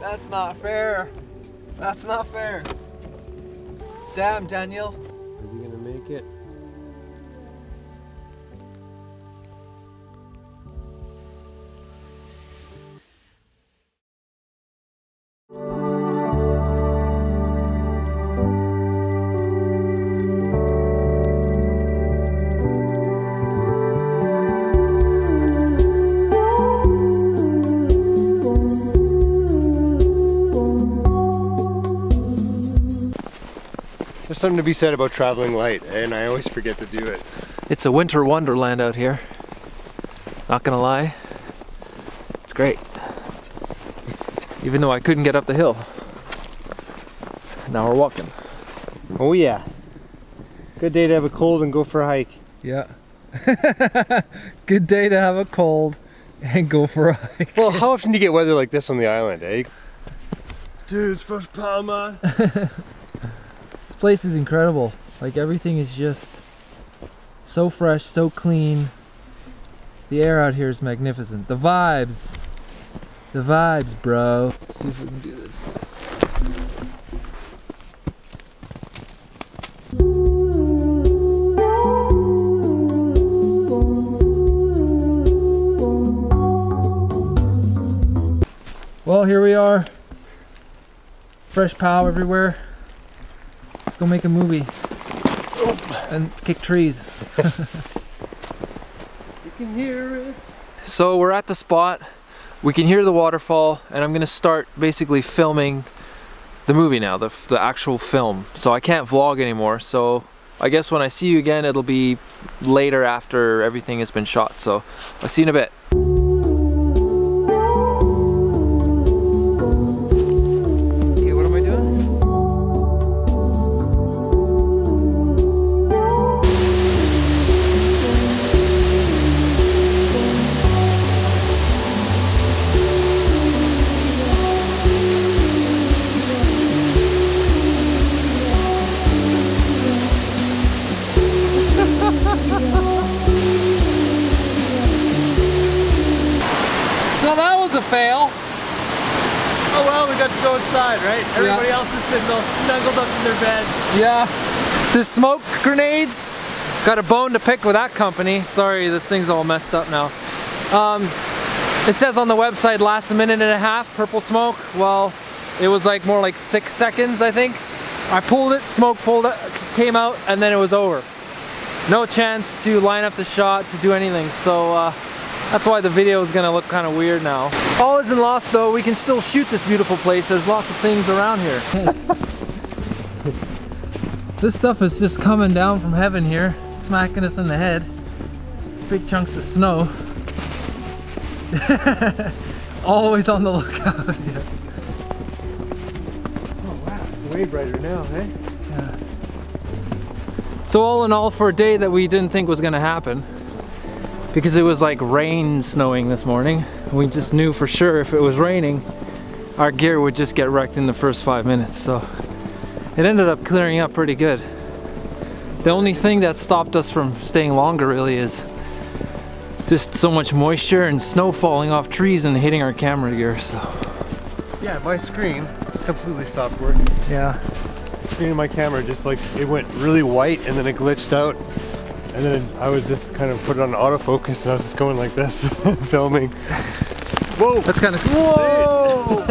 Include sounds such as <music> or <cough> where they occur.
That's not fair. That's not fair. Damn, Daniel. There's something to be said about traveling light, and I always forget to do it. It's a winter wonderland out here. Not gonna lie. It's great. Even though I couldn't get up the hill. Now we're walking. Oh yeah. Good day to have a cold and go for a hike. Yeah. <laughs> Good day to have a cold and go for a hike. Well, how often do you get weather like this on the island, eh? <laughs> Dude, it's first pound, man. <laughs> Place is incredible. Like everything is just so fresh, so clean. The air out here is magnificent. The vibes. The vibes, bro. Let's see if we can do this. Well, here we are. Fresh pow everywhere. Let's go make a movie. And kick trees. <laughs> You can hear it. So we're at the spot. We can hear the waterfall, and I'm gonna start basically filming the movie now, the, the actual film. So I can't vlog anymore. So I guess when I see you again, it'll be later after everything has been shot. So I'll see you in a bit. Well, we got to go inside, right? Everybody else is sitting all snuggled up in their beds. Yeah. The smoke grenades. Got a bone to pick with that company. Sorry, this thing's all messed up now. Um, it says on the website lasts a minute and a half, purple smoke. Well, it was like more like six seconds, I think. I pulled it, smoke pulled it, came out, and then it was over. No chance to line up the shot, to do anything. So uh, that's why the video is gonna look kind of weird now. All isn't lost though, we can still shoot this beautiful place. There's lots of things around here. <laughs> this stuff is just coming down from heaven here, smacking us in the head. Big chunks of snow. <laughs> Always on the lookout. <laughs> yeah. Oh wow, way brighter now, eh? So all in all, for a day that we didn't think was gonna happen, because it was like rain snowing this morning, we just knew for sure if it was raining, our gear would just get wrecked in the first five minutes. So it ended up clearing up pretty good. The only thing that stopped us from staying longer really is just so much moisture and snow falling off trees and hitting our camera gear. So Yeah, my screen completely stopped working. yeah. Screen of my camera just like it went really white and then it glitched out. And then I was just kind of put it on autofocus and I was just going like this, <laughs> filming. Whoa! That's kind of whoa.